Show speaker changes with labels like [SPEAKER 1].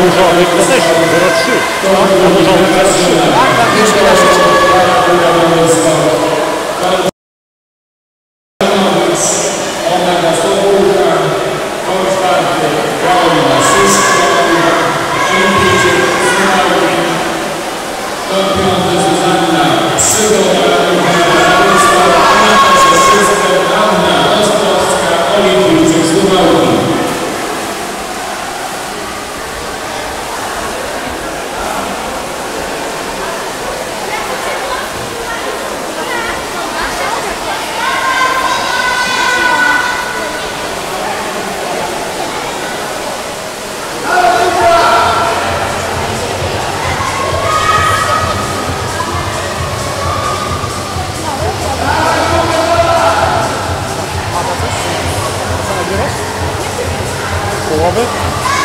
[SPEAKER 1] Dużo, ale też dużo trzy. Dużo. pobre